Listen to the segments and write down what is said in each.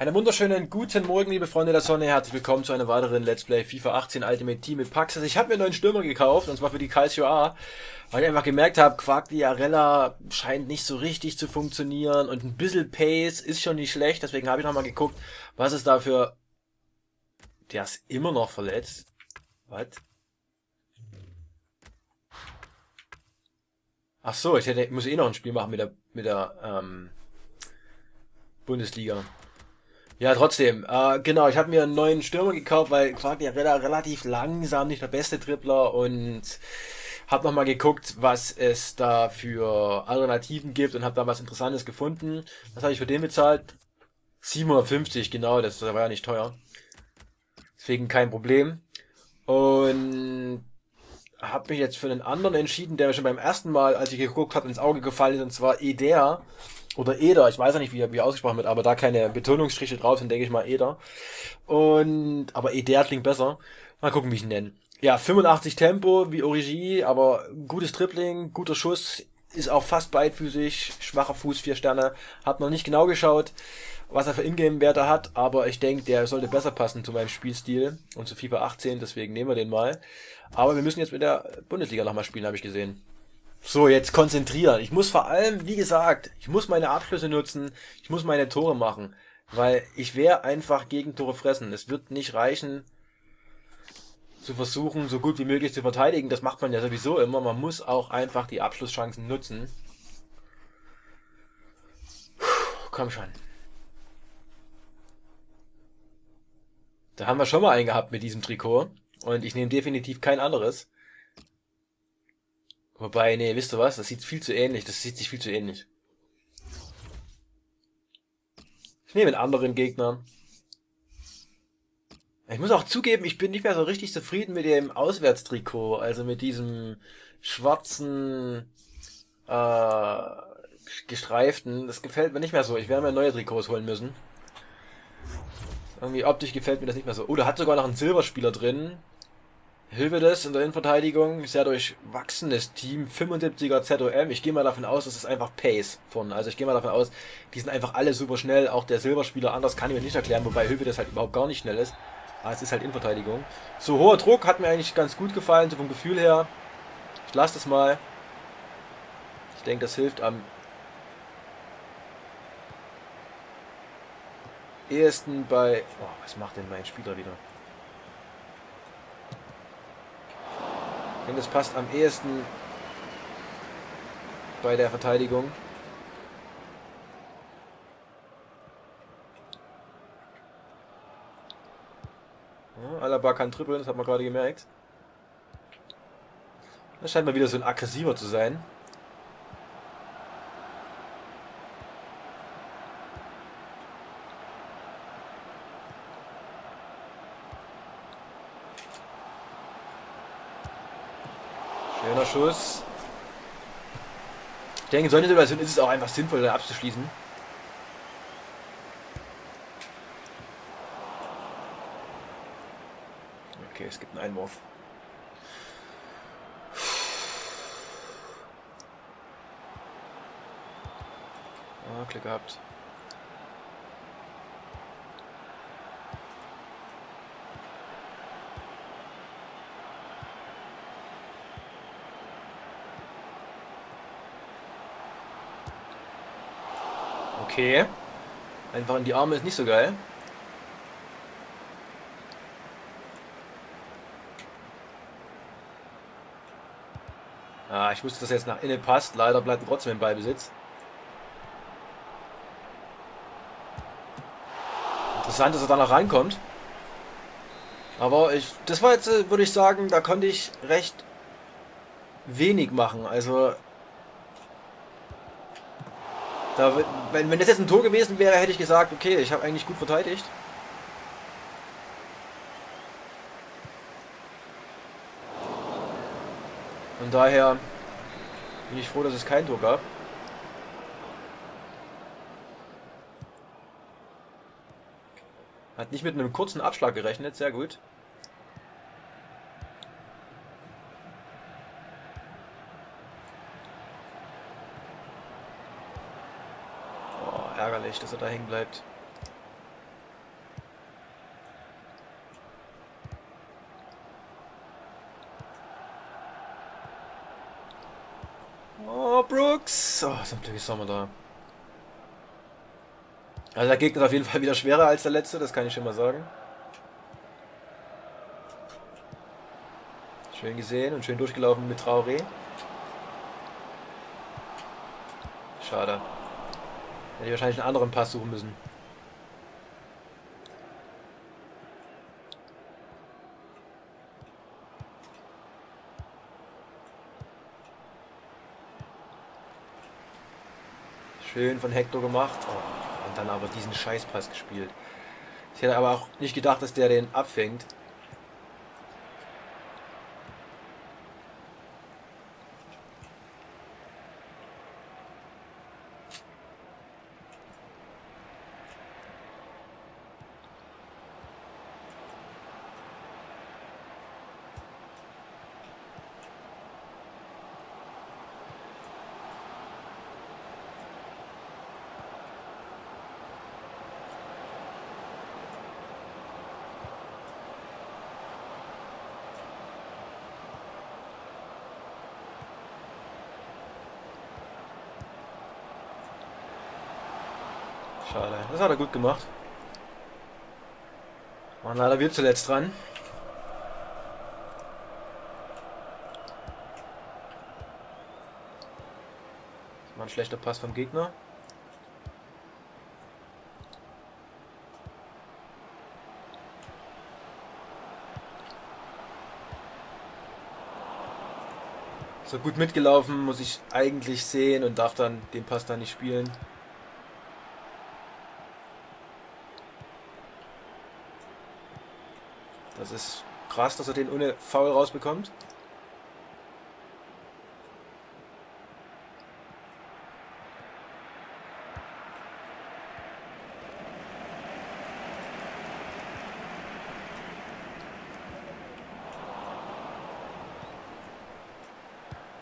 Einen wunderschönen guten Morgen, liebe Freunde der Sonne. Herzlich willkommen zu einer weiteren Let's Play FIFA 18 Ultimate Team mit Paxis. Ich habe mir einen neuen Stürmer gekauft, und zwar für die Calcio A, weil ich einfach gemerkt habe, Quagliarella scheint nicht so richtig zu funktionieren und ein bisschen Pace ist schon nicht schlecht. Deswegen habe ich nochmal geguckt, was ist da für... Der ist immer noch verletzt. Was? Ach so, ich hätte, ich muss eh noch ein Spiel machen mit der, mit der ähm, Bundesliga. Ja, trotzdem. Äh, genau, ich habe mir einen neuen Stürmer gekauft, weil Quagliarella relativ langsam, nicht der beste Tripler und habe nochmal geguckt, was es da für Alternativen gibt und habe da was Interessantes gefunden. Was habe ich für den bezahlt? 750, genau, das war ja nicht teuer. Deswegen kein Problem. Und habe mich jetzt für einen anderen entschieden, der mir schon beim ersten Mal, als ich geguckt habe, ins Auge gefallen ist, und zwar Eder. Oder Eder, ich weiß ja nicht, wie er, wie er ausgesprochen wird, aber da keine Betonungsstriche drauf sind, denke ich mal Eder. Und, aber Eder klingt besser. Mal gucken, wie ich ihn nenne. Ja, 85 Tempo, wie Origi, aber gutes Tripling, guter Schuss, ist auch fast beidfüßig, schwacher Fuß, vier Sterne. Hab noch nicht genau geschaut, was er für Ingame-Werte hat, aber ich denke, der sollte besser passen zu meinem Spielstil und zu FIFA 18, deswegen nehmen wir den mal. Aber wir müssen jetzt mit der Bundesliga nochmal spielen, habe ich gesehen. So, jetzt konzentrieren. Ich muss vor allem, wie gesagt, ich muss meine Abschlüsse nutzen, ich muss meine Tore machen, weil ich werde einfach Gegentore fressen. Es wird nicht reichen, zu versuchen, so gut wie möglich zu verteidigen. Das macht man ja sowieso immer. Man muss auch einfach die Abschlusschancen nutzen. Puh, komm schon. Da haben wir schon mal einen gehabt mit diesem Trikot. Und ich nehme definitiv kein anderes. Wobei, nee, wisst ihr was? Das sieht viel zu ähnlich. Das sieht sich viel zu ähnlich. Ich nehme einen anderen Gegner. Ich muss auch zugeben, ich bin nicht mehr so richtig zufrieden mit dem Auswärtstrikot. Also mit diesem schwarzen, äh, gestreiften. Das gefällt mir nicht mehr so. Ich werde mir neue Trikots holen müssen. Irgendwie optisch gefällt mir das nicht mehr so. Oh, da hat sogar noch einen Silberspieler drin. Hilfe das in der Innenverteidigung. Sehr durchwachsenes Team. 75er ZOM. Ich gehe mal davon aus, das ist einfach Pace von. Also ich gehe mal davon aus, die sind einfach alle super schnell. Auch der Silberspieler anders kann ich mir nicht erklären, wobei Hilfe das halt überhaupt gar nicht schnell ist. Aber es ist halt Innenverteidigung. So hoher Druck hat mir eigentlich ganz gut gefallen, so vom Gefühl her. Ich lasse das mal. Ich denke, das hilft am ehesten bei... Oh, was macht denn mein Spieler wieder? Denke, das passt am ehesten bei der Verteidigung. Ja, Alaba kann trippeln, das hat man gerade gemerkt. Das scheint mal wieder so ein aggressiver zu sein. Schöner Schuss. Ich denke, in solchen Situationen ist es auch einfach sinnvoll, da abzuschließen. Okay, es gibt einen Einwurf. Ah, Glück gehabt. Okay. Einfach in die Arme ist nicht so geil. Ah, ich wusste, dass er jetzt nach innen passt. Leider bleibt trotzdem im Ballbesitz. Interessant, dass er da noch reinkommt. Aber ich, das war jetzt, äh, würde ich sagen, da konnte ich recht wenig machen. Also da, wenn, wenn das jetzt ein Tor gewesen wäre, hätte ich gesagt, okay, ich habe eigentlich gut verteidigt. Und daher bin ich froh, dass es kein Tor gab. Hat nicht mit einem kurzen Abschlag gerechnet, sehr gut. ärgerlich, dass er da hängen bleibt. Oh, Brooks! Oh, zum Glück ist Sommer da. Also der Gegner ist auf jeden Fall wieder schwerer als der letzte, das kann ich schon mal sagen. Schön gesehen und schön durchgelaufen mit Traoré. Schade. Hätte ich wahrscheinlich einen anderen Pass suchen müssen. Schön von Hector gemacht. Oh, und dann aber diesen Scheißpass gespielt. Ich hätte aber auch nicht gedacht, dass der den abfängt. Schade. Das hat er gut gemacht. War leider wir zuletzt dran. Das war ein schlechter Pass vom Gegner. So gut mitgelaufen, muss ich eigentlich sehen und darf dann den Pass dann nicht spielen. Das ist krass, dass er den ohne Foul rausbekommt.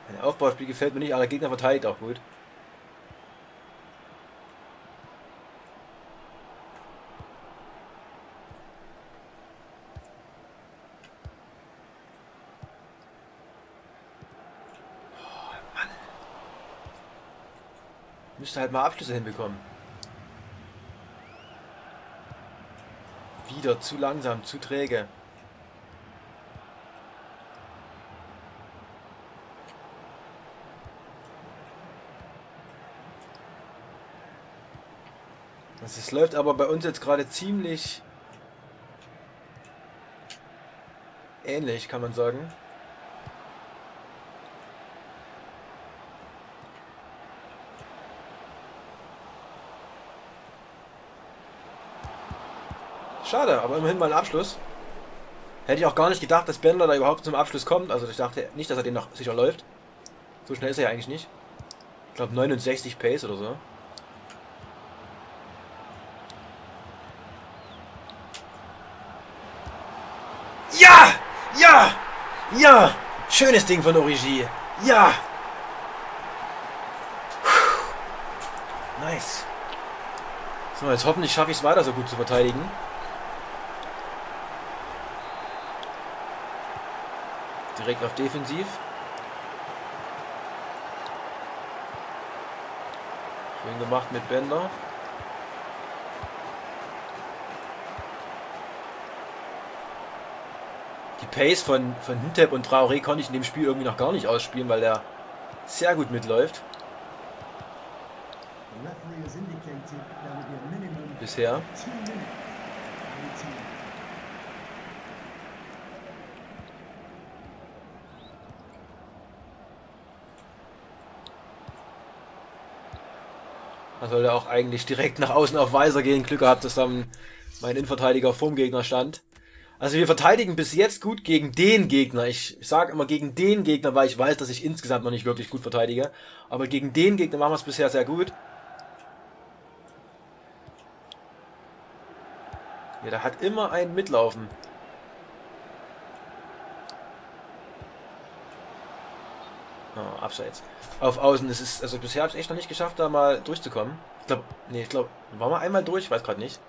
Ein Aufbauspiel gefällt mir nicht, aber der Gegner verteidigt auch gut. Müsste halt mal Abschlüsse hinbekommen. Wieder zu langsam, zu träge. Es läuft aber bei uns jetzt gerade ziemlich ähnlich, kann man sagen. Schade, aber immerhin mal ein Abschluss. Hätte ich auch gar nicht gedacht, dass Bender da überhaupt zum Abschluss kommt. Also ich dachte nicht, dass er den noch sicher läuft. So schnell ist er ja eigentlich nicht. Ich glaube 69 Pace oder so. Ja! Ja! Ja! Schönes Ding von Origi. Ja! Nice. So, jetzt hoffentlich schaffe ich es weiter so gut zu verteidigen. Direkt auf defensiv. Schön gemacht mit Bender. Die Pace von, von Hintep und Traoré konnte ich in dem Spiel irgendwie noch gar nicht ausspielen, weil der sehr gut mitläuft. Bisher. Da soll er auch eigentlich direkt nach außen auf Weiser gehen. Glück gehabt, dass dann mein Innenverteidiger vorm Gegner stand. Also wir verteidigen bis jetzt gut gegen den Gegner. Ich sage immer gegen den Gegner, weil ich weiß, dass ich insgesamt noch nicht wirklich gut verteidige. Aber gegen den Gegner machen wir es bisher sehr gut. Ja, der hat immer einen mitlaufen. Oh, abseits. Auf Außen, das ist, also bisher habe ich echt noch nicht geschafft, da mal durchzukommen. Ich glaube, nee, ich glaube, waren wir einmal durch? Ich weiß gerade nicht.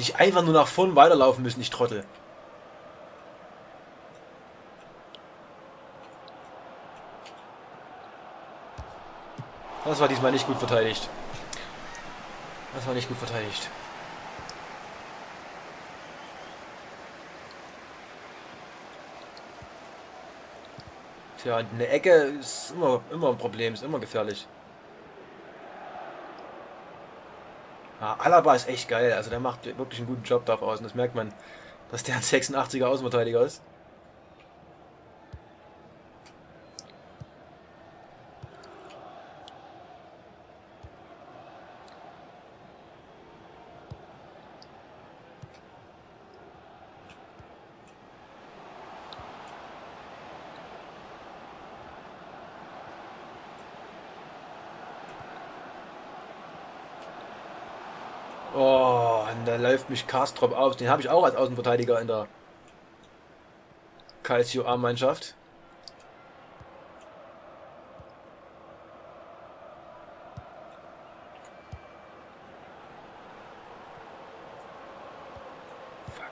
Hätte ich einfach nur nach vorn weiterlaufen müssen, ich Trottel. Das war diesmal nicht gut verteidigt. Das war nicht gut verteidigt. Tja, eine Ecke ist immer, immer ein Problem, ist immer gefährlich. Ja, Alaba ist echt geil, also der macht wirklich einen guten Job da außen. Das merkt man, dass der ein 86er Außenverteidiger ist. Oh, und da läuft mich Kastrop auf. Den habe ich auch als Außenverteidiger in der Calcio A-Mannschaft. Fuck.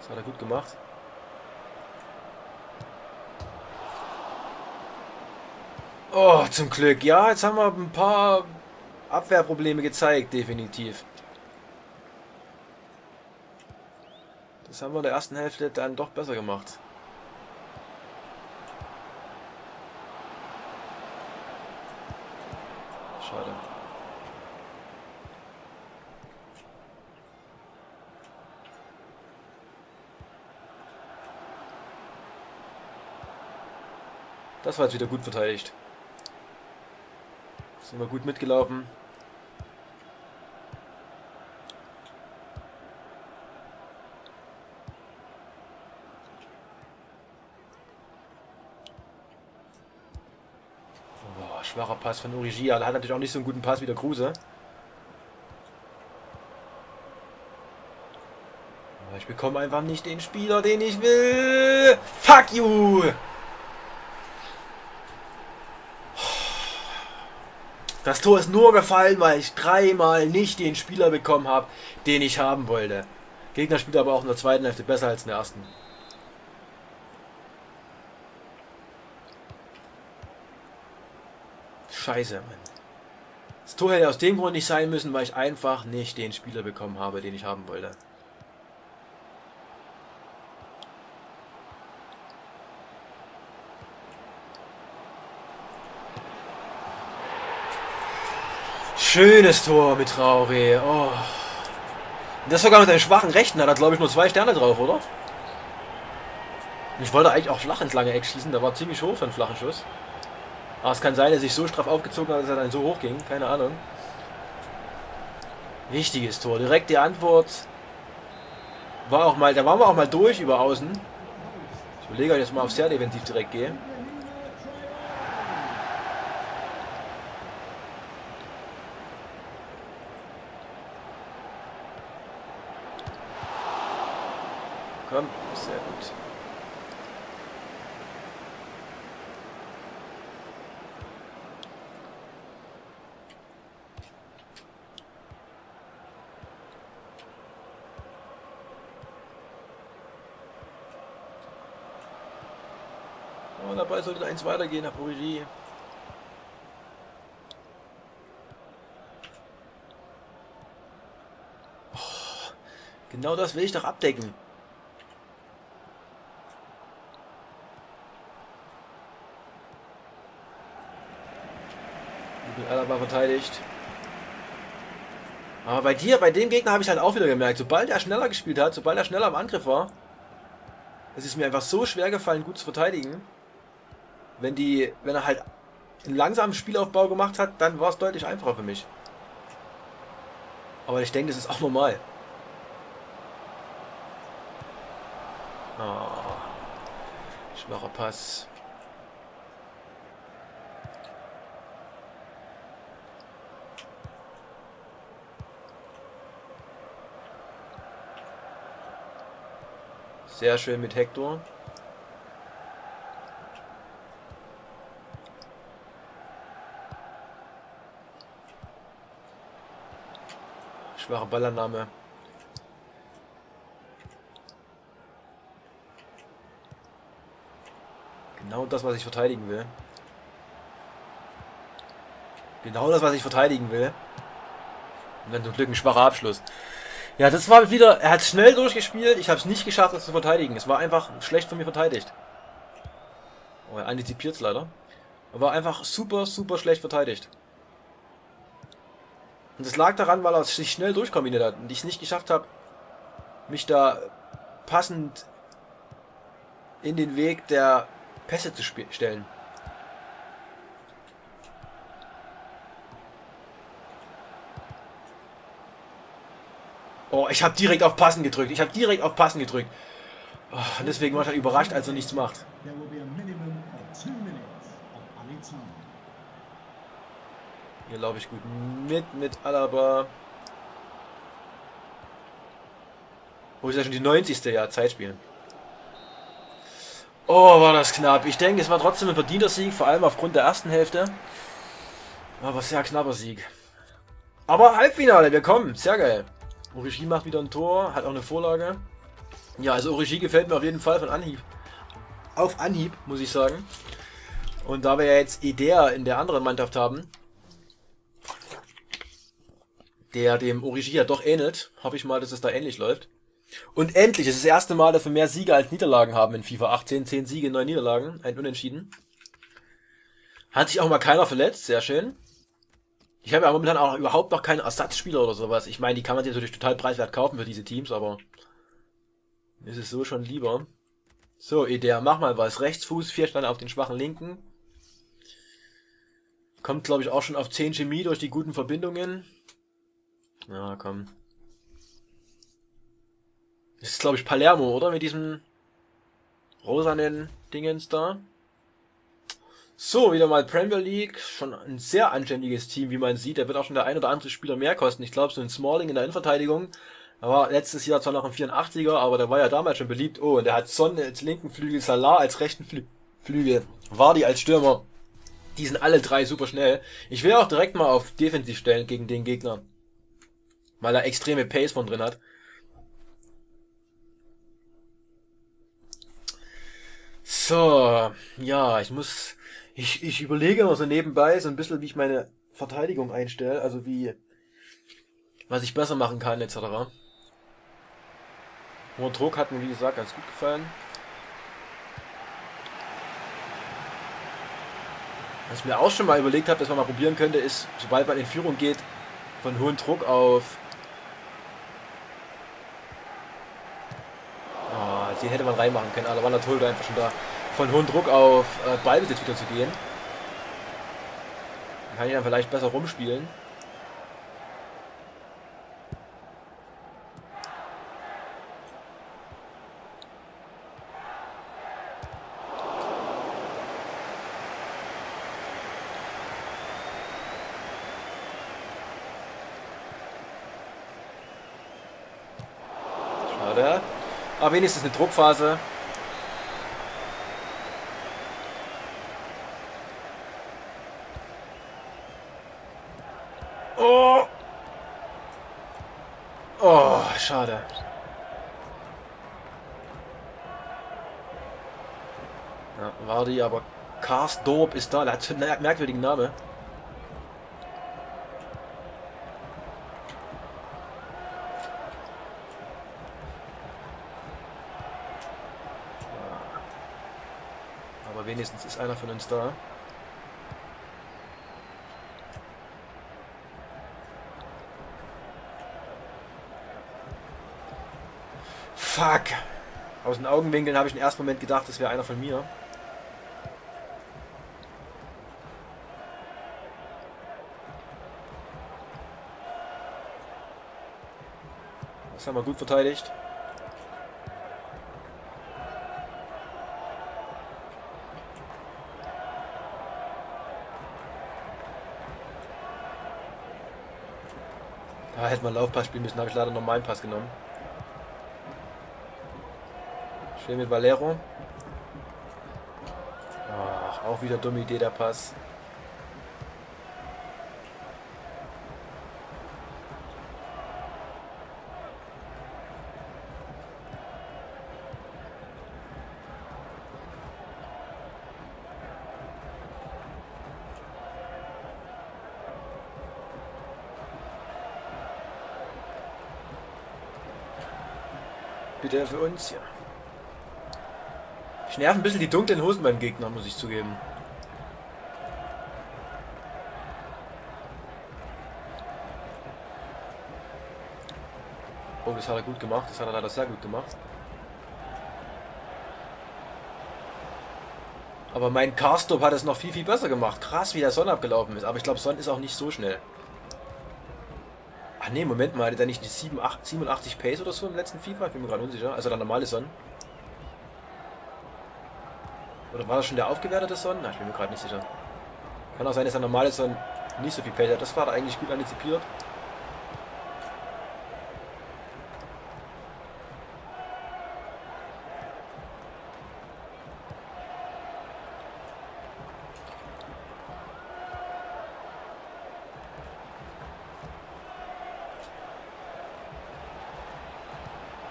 Das hat er gut gemacht. Oh, zum Glück. Ja, jetzt haben wir ein paar Abwehrprobleme gezeigt, definitiv. Das haben wir in der ersten Hälfte dann doch besser gemacht. Schade. Das war jetzt wieder gut verteidigt. Sind wir gut mitgelaufen. Schwacher Pass von Origi. Er hat natürlich auch nicht so einen guten Pass wie der Kruse. Aber ich bekomme einfach nicht den Spieler, den ich will. Fuck you! Das Tor ist nur gefallen, weil ich dreimal nicht den Spieler bekommen habe, den ich haben wollte. Gegner spielt aber auch in der zweiten Hälfte besser als in der ersten. Scheiße, Mann. Das Tor hätte aus dem Grund nicht sein müssen, weil ich einfach nicht den Spieler bekommen habe, den ich haben wollte. Schönes Tor mit Traoré. Oh. Das sogar mit einem schwachen Rechten. Hat glaube ich, nur zwei Sterne drauf, oder? Ich wollte eigentlich auch flach ins lange Eck schießen. Der war ziemlich hoch für einen flachen Schuss. Aber es kann sein, dass ich so straff aufgezogen habe, dass er dann so hoch ging. Keine Ahnung. Wichtiges Tor. Direkt die Antwort. War auch mal, da waren wir auch mal durch über außen. Ich überlege, ob jetzt mal auf sehr defensiv direkt gehe. Komm, sehr gut. Dabei sollte eins weitergehen nach Origi. Oh, genau das will ich doch abdecken. Alaba verteidigt. Aber bei dir, bei dem Gegner habe ich halt auch wieder gemerkt, sobald er schneller gespielt hat, sobald er schneller im Angriff war, es ist mir einfach so schwer gefallen, gut zu verteidigen. Wenn die, wenn er halt einen langsamen Spielaufbau gemacht hat, dann war es deutlich einfacher für mich. Aber ich denke, das ist auch normal. Oh, schwacher Pass. Sehr schön mit Hector. Schwerer Ballername. Genau das, was ich verteidigen will. Genau das, was ich verteidigen will. Und dann zum Glück ein schwacher Abschluss. Ja, das war wieder... Er hat schnell durchgespielt. Ich habe es nicht geschafft, das zu verteidigen. Es war einfach schlecht von mir verteidigt. Oh, er antizipiert es leider. Er war einfach super, super schlecht verteidigt. Und das lag daran, weil er sich schnell durchkombiniert hat und ich es nicht geschafft habe, mich da passend in den Weg der Pässe zu stellen. Oh, ich habe direkt auf Passen gedrückt. Ich habe direkt auf Passen gedrückt. Oh, deswegen war ich halt überrascht, als er nichts macht. Hier laufe ich gut mit, mit Alaba. Wo ist ja schon die 90. Ja, Zeitspielen. Oh, war das knapp. Ich denke, es war trotzdem ein verdienter Sieg, vor allem aufgrund der ersten Hälfte. Aber sehr knapper Sieg. Aber Halbfinale, wir kommen. Sehr geil. Origi macht wieder ein Tor, hat auch eine Vorlage. Ja, also Origi gefällt mir auf jeden Fall von Anhieb. Auf Anhieb, muss ich sagen. Und da wir ja jetzt Idea in der anderen Mannschaft haben, der dem Origi ja doch ähnelt, hoffe ich mal, dass es da ähnlich läuft. Und endlich, es ist das erste Mal, dass wir mehr Siege als Niederlagen haben in FIFA 18. 10 Siege, 9 Niederlagen, ein Unentschieden. Hat sich auch mal keiner verletzt, sehr schön. Ich habe ja momentan auch überhaupt noch keine Ersatzspieler oder sowas. Ich meine, die kann man sich natürlich total preiswert kaufen für diese Teams, aber ist es so schon lieber. So, Idea, mach mal was. Rechtsfuß, vier Sterne auf den schwachen Linken. Kommt, glaube ich, auch schon auf 10 Chemie durch die guten Verbindungen. Ja, komm. Das ist, glaube ich, Palermo, oder? Mit diesem rosanen Dingens da. So, wieder mal Premier League. Schon ein sehr anständiges Team, wie man sieht. Da wird auch schon der ein oder andere Spieler mehr kosten. Ich glaube, so ein Smalling in der Innenverteidigung. Er war letztes Jahr zwar noch ein 84er, aber der war ja damals schon beliebt. Oh, und der hat Sonne als linken Flügel, Salah als rechten Flü Flügel, Vardy als Stürmer. Die sind alle drei super schnell. Ich will auch direkt mal auf Defensiv stellen gegen den Gegner. Weil er extreme Pace von drin hat. So, ja, ich muss, ich, ich überlege immer so nebenbei so ein bisschen, wie ich meine Verteidigung einstelle, also wie, was ich besser machen kann, etc. Hoher Druck hat mir, wie gesagt, ganz gut gefallen. Was ich mir auch schon mal überlegt habe, dass man mal probieren könnte, ist, sobald man in Führung geht, von hohem Druck auf die hätte man reinmachen können, aber war der Torhüter einfach schon da. Von hohem Druck auf äh, Ballbesitz wieder zu gehen. Kann ich dann vielleicht besser rumspielen. Schade. Aber wenigstens eine Druckphase. Oh! Oh, schade. Ja, Wardi, aber Karsdorp ist da. Der hat einen merkwürdigen Namen. Wenigstens ist einer von uns da. Fuck! Aus den Augenwinkeln habe ich im ersten Moment gedacht, das wäre einer von mir. Das haben wir gut verteidigt. Hätte man Laufpass spielen müssen, habe ich leider normalen Pass genommen. Schön mit Valero. Ach, auch wieder dumme Idee der Pass. Bitte für uns hier. Ich nerv ein bisschen die dunklen Hosen beim Gegner, muss ich zugeben. Oh, das hat er gut gemacht. Das hat er leider sehr gut gemacht. Aber mein Carstop hat es noch viel, viel besser gemacht. Krass, wie der Son abgelaufen ist. Aber ich glaube, Son ist auch nicht so schnell. Ach nee, Moment mal. Hatte der nicht die 87 Pace oder so im letzten FIFA? Ich bin mir gerade unsicher. Also der normale Son. Oder war das schon der aufgewertete Son? Na, ich bin mir gerade nicht sicher. Kann auch sein, dass der normale Son nicht so viel Pace hat. Das war da eigentlich gut antizipiert.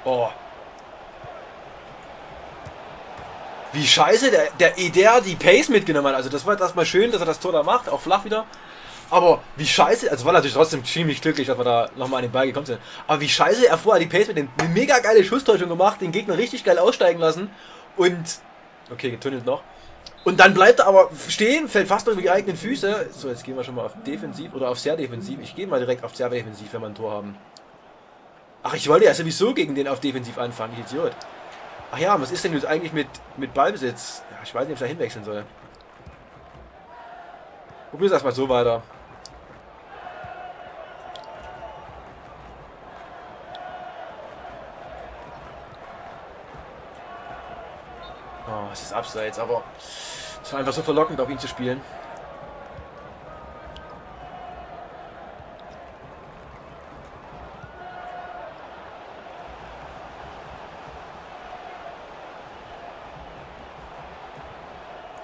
Oh. Wie scheiße der, der Eder die Pace mitgenommen hat. Also das war erstmal schön, dass er das Tor da macht, auch flach wieder. Aber wie scheiße, also war natürlich trotzdem ziemlich glücklich, dass wir da nochmal an den Ball gekommen sind. Aber wie scheiße er vorher die Pace mit dem eine mega geile Schusstäuschung gemacht, den Gegner richtig geil aussteigen lassen und okay, getunnelt noch. Und dann bleibt er aber stehen, fällt fast über die eigenen Füße. So, jetzt gehen wir schon mal auf defensiv oder auf sehr defensiv. Ich gehe mal direkt auf sehr defensiv, wenn wir ein Tor haben. Ach, ich wollte ja sowieso gegen den auf defensiv anfangen, ich Idiot. Ach ja, was ist denn jetzt eigentlich mit, mit Ballbesitz? Ja, ich weiß nicht, ob ich da hinwechseln soll. Probier's erstmal so weiter. Oh, es ist abseits, aber es war einfach so verlockend, auf ihn zu spielen.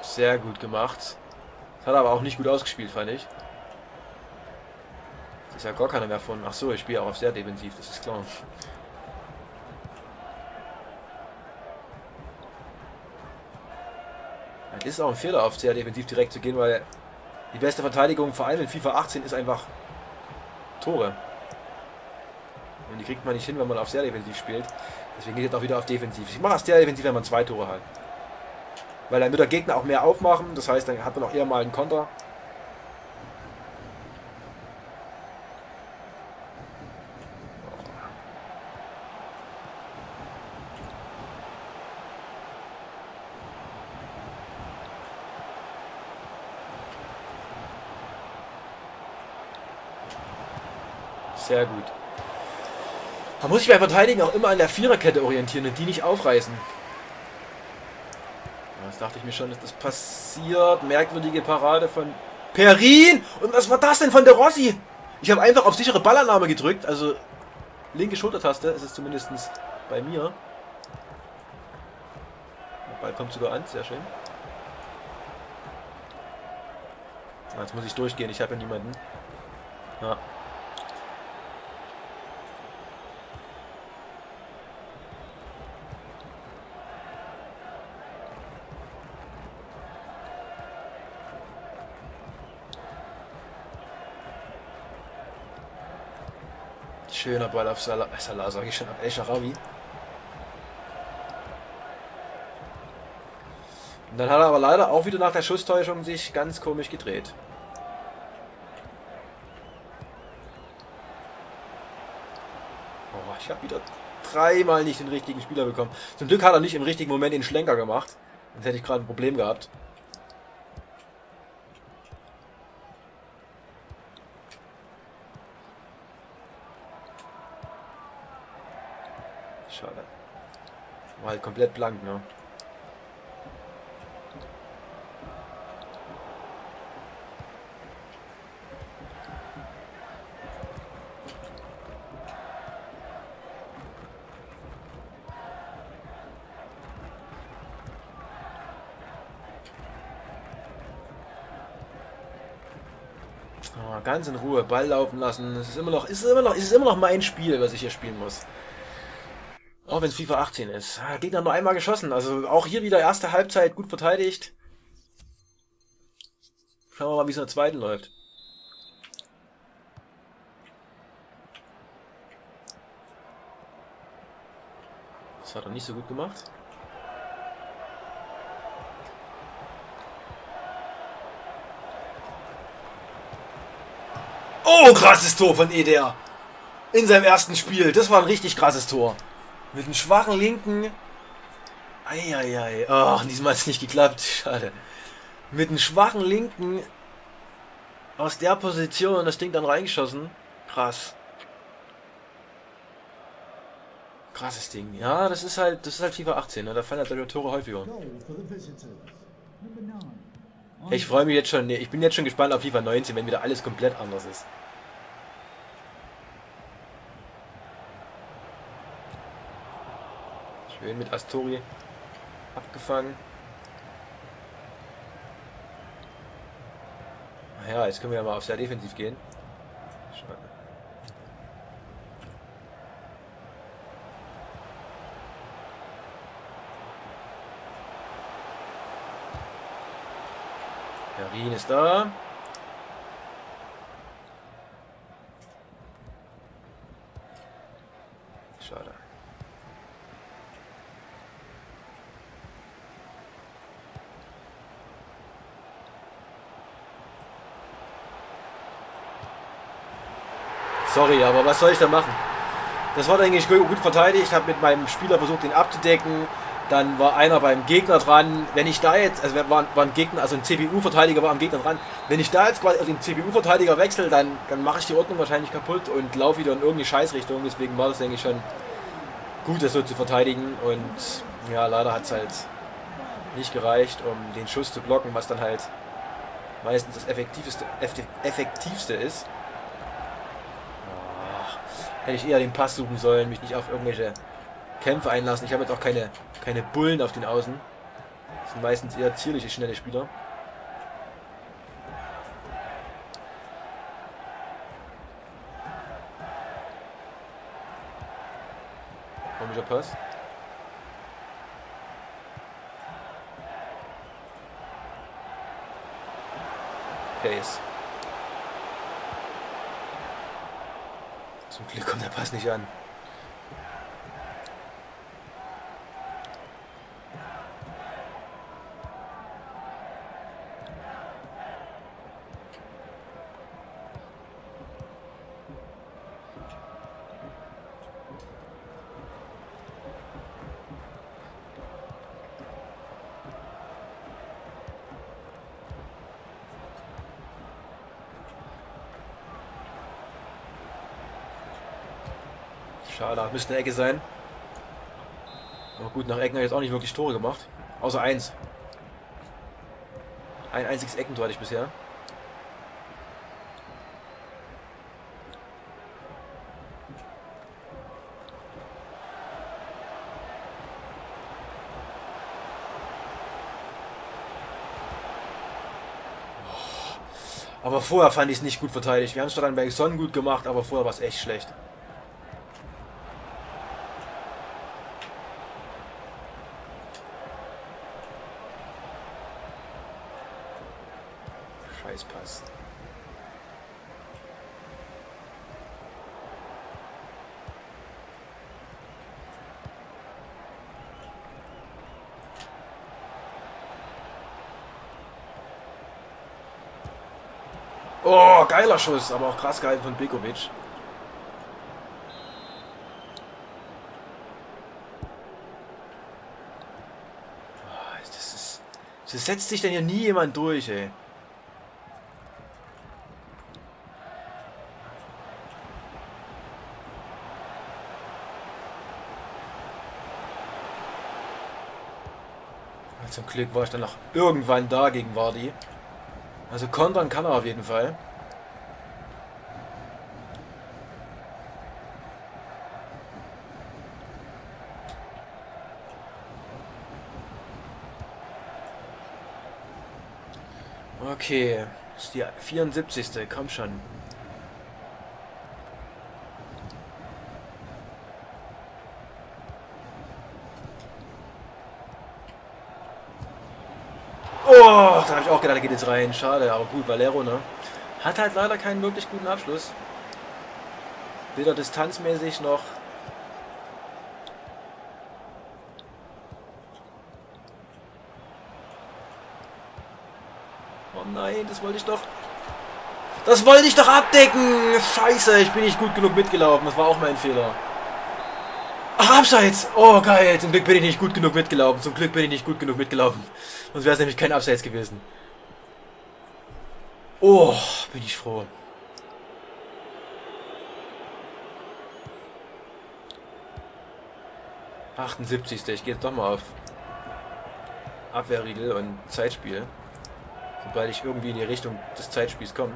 Sehr gut gemacht. Das hat aber auch nicht gut ausgespielt, fand ich. Das ist ja gar keiner mehr von. Ach so, ich spiele auch auf sehr defensiv, das ist klar. Es ist auch ein Fehler, auf sehr defensiv direkt zu gehen, weil die beste Verteidigung, vor allem in FIFA 18, ist einfach Tore. Und die kriegt man nicht hin, wenn man auf sehr defensiv spielt. Deswegen geht jetzt auch wieder auf defensiv. Ich mache auf sehr defensiv, wenn man zwei Tore hat. Weil dann wird der Gegner auch mehr aufmachen. Das heißt, dann hat man auch eher mal einen Konter. Sehr gut. Man muss sich bei Verteidigen auch immer an der Viererkette orientieren und die nicht aufreißen. Das dachte ich mir schon, dass das passiert. Merkwürdige Parade von Perin. Und was war das denn von der Rossi? Ich habe einfach auf sichere Ballannahme gedrückt. Also linke Schultertaste ist es zumindest bei mir. Der Ball kommt sogar an, sehr schön. Jetzt muss ich durchgehen, ich habe ja niemanden. Ja. Schöner Ball auf Salah, Salah sage ich schon, auf El Sharawi. Und dann hat er aber leider auch wieder nach der Schusstäuschung sich ganz komisch gedreht. Oh, ich habe wieder dreimal nicht den richtigen Spieler bekommen. Zum Glück hat er nicht im richtigen Moment den Schlenker gemacht. Sonst hätte ich gerade ein Problem gehabt. Schade. War halt komplett blank, ne? Oh, ganz in Ruhe, Ball laufen lassen. Es ist immer noch, ist immer noch, ist immer noch mein Spiel, was ich hier spielen muss. Auch wenn es FIFA 18 ist. Ah, Gegner nur einmal geschossen. Also auch hier wieder erste Halbzeit gut verteidigt. Schauen wir mal, wie es in der zweiten läuft. Das hat er nicht so gut gemacht. Oh, krasses Tor von Eder. In seinem ersten Spiel. Das war ein richtig krasses Tor. Mit einem schwachen Linken. Eieiei. Ach, diesmal hat es nicht geklappt. Schade. Mit einem schwachen Linken aus der Position das Ding dann reingeschossen. Krass. Krasses Ding. Ja, das ist halt, das ist halt FIFA 18, ne? da fallen halt solche Tore häufiger. Ich freue mich jetzt schon, ich bin jetzt schon gespannt auf FIFA 19, wenn wieder alles komplett anders ist. Schön mit Astori abgefangen. Ja, jetzt können wir ja mal auf sehr defensiv gehen. Schade. Karin ist da. Schade. Sorry, aber was soll ich da machen? Das war eigentlich gut verteidigt. Ich habe mit meinem Spieler versucht, ihn abzudecken. Dann war einer beim Gegner dran. Wenn ich da jetzt, also war, war ein Gegner, also ein CPU-Verteidiger war am Gegner dran. Wenn ich da jetzt quasi auf den CPU-Verteidiger wechsle, dann, dann mache ich die Ordnung wahrscheinlich kaputt und laufe wieder in irgendeine Scheißrichtung. Deswegen war das, denke ich, schon gut, das so zu verteidigen. Und ja, leider hat es halt nicht gereicht, um den Schuss zu blocken, was dann halt meistens das effektivste, effektivste ist. Hätte ich eher den Pass suchen sollen, mich nicht auf irgendwelche Kämpfe einlassen. Ich habe jetzt auch keine, keine Bullen auf den Außen. Das sind meistens eher zierliche, schnelle Spieler. Komischer Pass. Pace. Zum Glück kommt der Pass nicht an. Schade, müsste eine Ecke sein. Aber gut, nach Ecken habe ich jetzt auch nicht wirklich Tore gemacht. Außer eins. Ein einziges Eckentor hatte ich bisher. Aber vorher fand ich es nicht gut verteidigt. Wir haben es dann bei Son gut gemacht, aber vorher war es echt schlecht. Scheißpass. Oh, geiler Schuss, aber auch krass geil von Bekovic. Oh, das, setzt sich denn hier nie jemand durch, ey. Zum Glück war ich dann noch irgendwann da gegen Vardy. Also kontern kann er auf jeden Fall. Okay, das ist die 74. Komm schon. Oh, da habe ich auch gedacht, da geht es rein. Schade, aber gut, Valero, ne? Hat halt leider keinen wirklich guten Abschluss. Weder distanzmäßig noch Oh nein, das wollte ich doch. Das wollte ich doch abdecken! Scheiße, ich bin nicht gut genug mitgelaufen. Das war auch mein Fehler. Ach, Abseits! Oh, geil. Zum Glück bin ich nicht gut genug mitgelaufen. Zum Glück bin ich nicht gut genug mitgelaufen. Sonst wäre es nämlich kein Abseits gewesen. Oh, bin ich froh. Achtundsiebzigste. Ich gehe jetzt doch mal auf Abwehrriegel und Zeitspiel. Sobald ich irgendwie in die Richtung des Zeitspiels komme.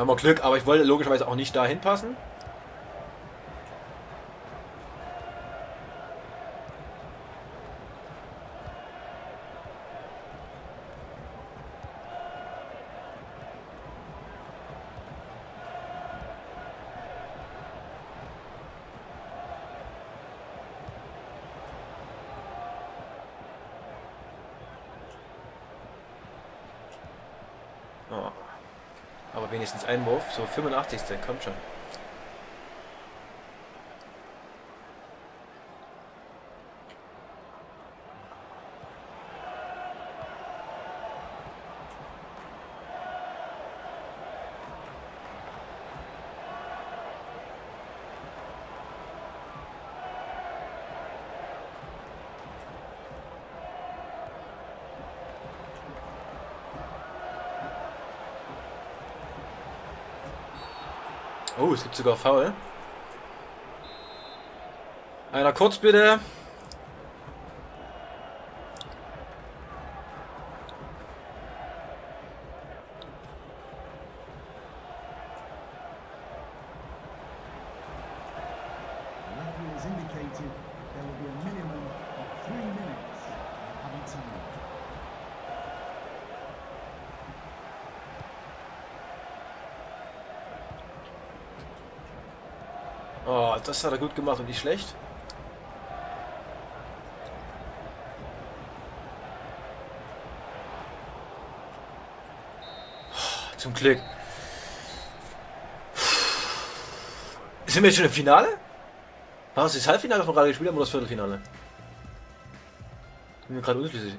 Haben wir Glück, aber ich wollte logischerweise auch nicht dahin passen. Oh. Aber wenigstens Einwurf. So 85. Kommt schon. Oh, es gibt sogar Foul. Einer kurz bitte. referee has indicated there will be a minimum of three minutes of added time. Oh, das hat er gut gemacht und nicht schlecht. Zum Glück. Sind wir jetzt schon im Finale? War das das Halbfinale von Radio gespielt haben oder das Viertelfinale? Bin mir gerade unschlüssig.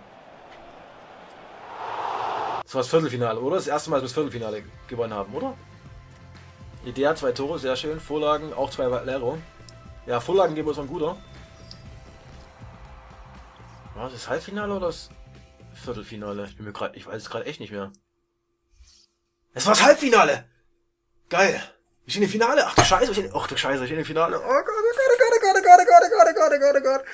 Das war das Viertelfinale, oder? Das erste Mal, dass wir das Viertelfinale gewonnen haben, oder? Idea, zwei Tore, sehr schön. Vorlagen, auch zwei Valero. Ja, Vorlagen geben uns ein guter. War das Halbfinale oder das Viertelfinale? Ich bin mir gerade, ich weiß es gerade echt nicht mehr. Es war das Halbfinale! Geil! Ich bin im Finale! Ach du Scheiße, ich bin, ach du Scheiße, ich bin im Finale! Oh Gott, oh Gott, oh Gott, oh Gott, oh Gott, oh Gott, oh Gott, oh Gott, oh Gott!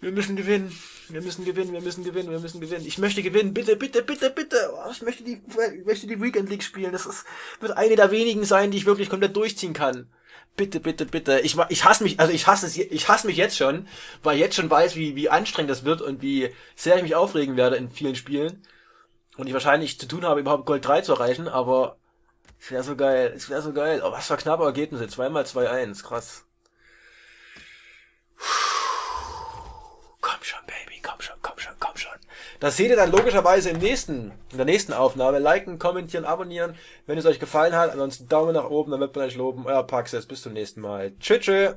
Wir müssen gewinnen! Wir müssen gewinnen, wir müssen gewinnen, wir müssen gewinnen. Ich möchte gewinnen, bitte, bitte, bitte, bitte. Oh, ich möchte die, ich möchte die Weekend League spielen. Das ist, wird eine der wenigen sein, die ich wirklich komplett durchziehen kann. Bitte, bitte, bitte. Ich, ich hasse mich, also ich hasse es, ich hasse mich jetzt schon, weil ich jetzt schon weiß, wie, wie anstrengend das wird und wie sehr ich mich aufregen werde in vielen Spielen. Und ich wahrscheinlich zu tun habe, überhaupt Gold 3 zu erreichen, aber es wäre so geil, es wäre so geil. Oh, was für knappe Ergebnisse. Zweimal 2-1, krass. Komm schon, Baby, komm schon, komm schon, komm schon. Das seht ihr dann logischerweise im nächsten, in der nächsten Aufnahme. Liken, kommentieren, abonnieren, wenn es euch gefallen hat. Ansonsten Daumen nach oben, damit wir euch loben. Euer Paxes, bis zum nächsten Mal. Tschüss, tschüss.